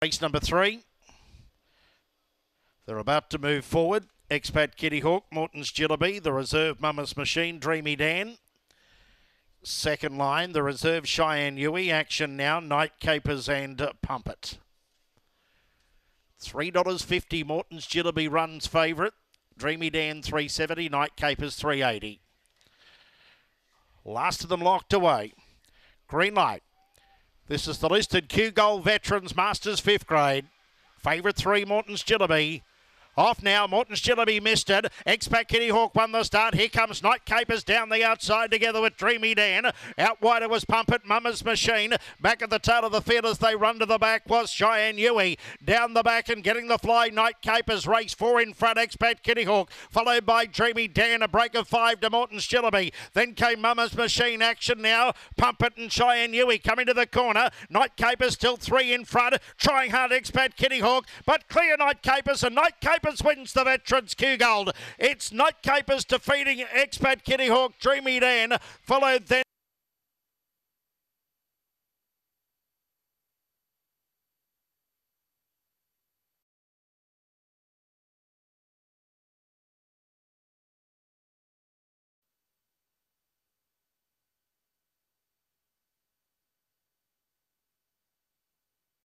Race number three. They're about to move forward. Expat Kitty Hawk, Morton's Jillaby, the reserve Mama's Machine, Dreamy Dan. Second line, the reserve Cheyenne Yui, Action Now, Night Capers and Pump It. $3.50, Morton's Jillaby runs favourite. Dreamy Dan 370, Night Capers 380. Last of them locked away. Green light. This is the listed Q Gold Veterans Masters fifth grade. Favourite three, Morton's Jillaby. Off now, Morton's Jillaby missed it. Expat Kitty Hawk won the start. Here comes Night Capers down the outside together with Dreamy Dan. Out wider was Pump It, Mama's Machine. Back at the tail of the field as they run to the back was Cheyenne Yui. Down the back and getting the fly, Night Capers race four in front, Expat Kitty Hawk. Followed by Dreamy Dan, a break of five to Morton's Jillaby. Then came Mama's Machine action now. Pump It and Cheyenne Yui coming to the corner. Night Capers still three in front. Trying hard, Expat Kitty Hawk. But clear Night Capers and Night Capers wins the Veterans Q Gold. It's Night Capers defeating Expat Kitty Hawk, Dreamy Dan, followed then.